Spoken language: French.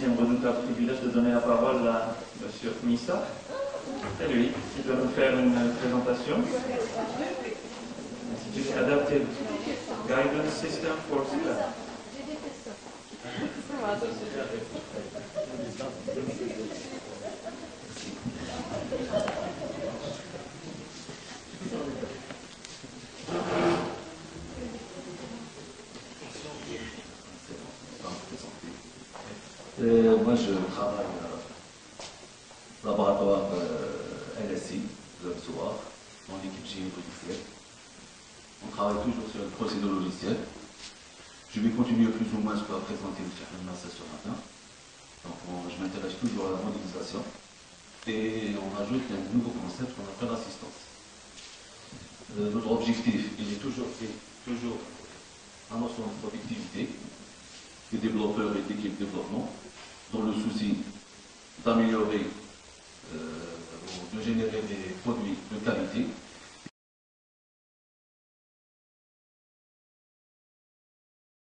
J'aimerais nous faire le privilège de donner la parole à M. Missa. C'est lui qui doit nous faire une présentation. Institute Adaptive Guidance System for Students. Euh, moi, je travaille au laboratoire euh, LSI de soir, dans l'équipe génie. On travaille toujours sur le procédé logiciel. Je vais continuer plus ou moins ce qu'a présenté le chef ce matin. Donc, on- je m'intéresse toujours à la modélisation. Et on ajoute un nouveau concept qu'on appelle l'assistance. Euh, notre objectif, il est toujours fait, toujours à notion de des développeurs et d'équipes développement, dans le souci d'améliorer, euh, de générer des produits de qualité